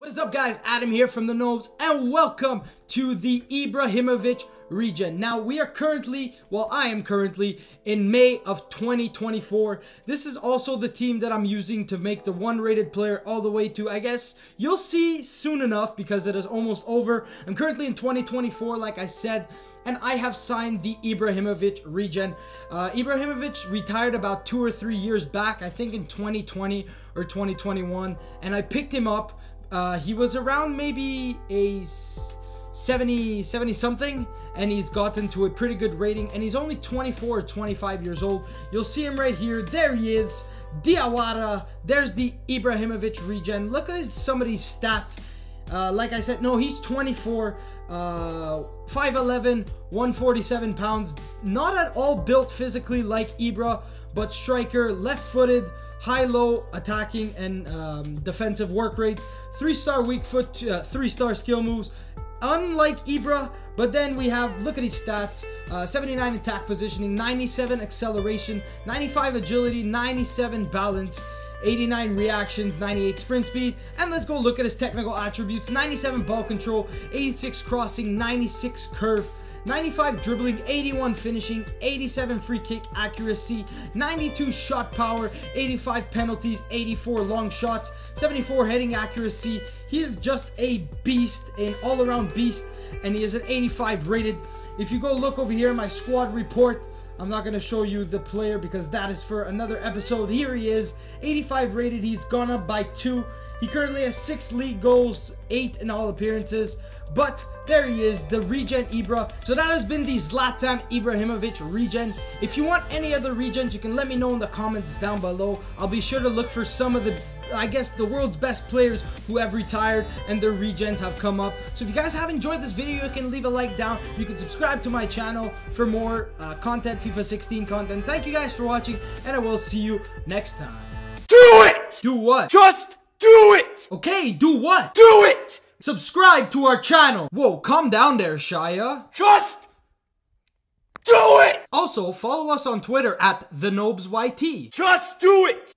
What is up guys, Adam here from the Nobz and welcome to the Ibrahimovic regen. Now we are currently, well I am currently in May of 2024. This is also the team that I'm using to make the one rated player all the way to, I guess, you'll see soon enough because it is almost over. I'm currently in 2024 like I said and I have signed the Ibrahimovic regen. Uh, Ibrahimovic retired about two or three years back, I think in 2020 or 2021 and I picked him up uh, he was around maybe a 70, 70 something, and he's gotten to a pretty good rating, and he's only 24 or 25 years old. You'll see him right here. There he is. Diawara. There's the Ibrahimovic regen. Look at his, some of these stats. Uh, like I said, no, he's 24, uh, 5'11", 147 pounds. Not at all built physically like Ibra, but striker, left-footed, high-low attacking and um, defensive work rates, three-star weak foot, uh, three-star skill moves, unlike Ibra, but then we have, look at his stats, uh, 79 attack positioning, 97 acceleration, 95 agility, 97 balance, 89 reactions, 98 sprint speed, and let's go look at his technical attributes, 97 ball control, 86 crossing, 96 curve, 95 dribbling, 81 finishing, 87 free kick accuracy, 92 shot power, 85 penalties, 84 long shots, 74 heading accuracy. He is just a beast, an all-around beast, and he is an 85 rated. If you go look over here, my squad report, I'm not going to show you the player because that is for another episode. Here he is, 85 rated. He's gone up by two. He currently has six league goals, eight in all appearances. But there he is, the regen Ibra. So that has been the Zlatan Ibrahimovic regen. If you want any other regens, you can let me know in the comments down below. I'll be sure to look for some of the I guess the world's best players who have retired and their regens have come up. So if you guys have enjoyed this video, you can leave a like down. You can subscribe to my channel for more uh, content, FIFA 16 content. Thank you guys for watching, and I will see you next time. Do it! Do what? Just do it! Okay, do what? Do it! Subscribe to our channel. Whoa, calm down there, Shia. Just do it! Also, follow us on Twitter at TheNobzYT. Just do it!